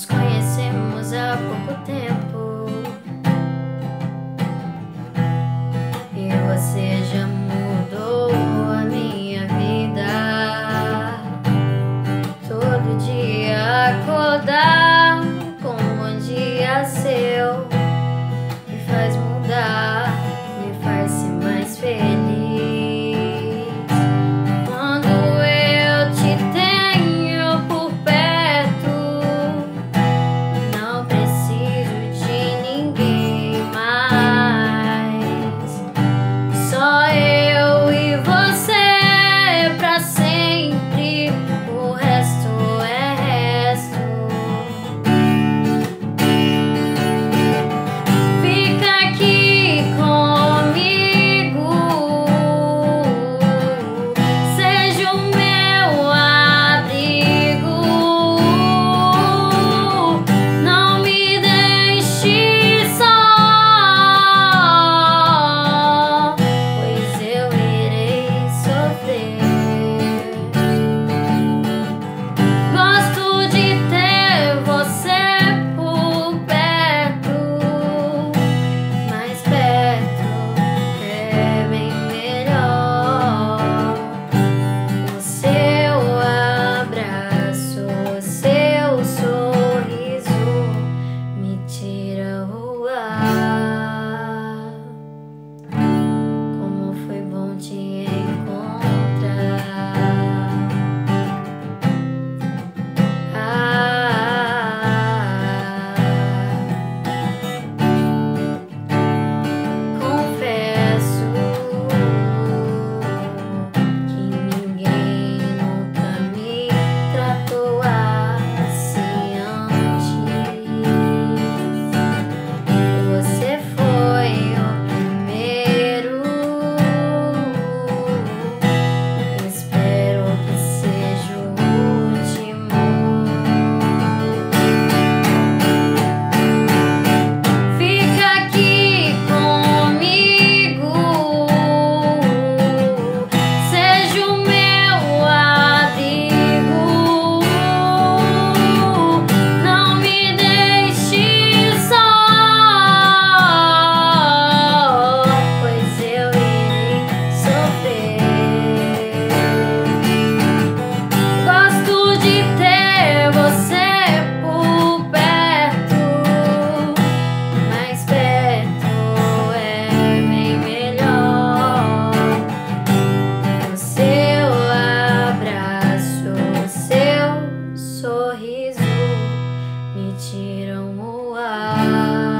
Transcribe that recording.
screen. Tiram o ar.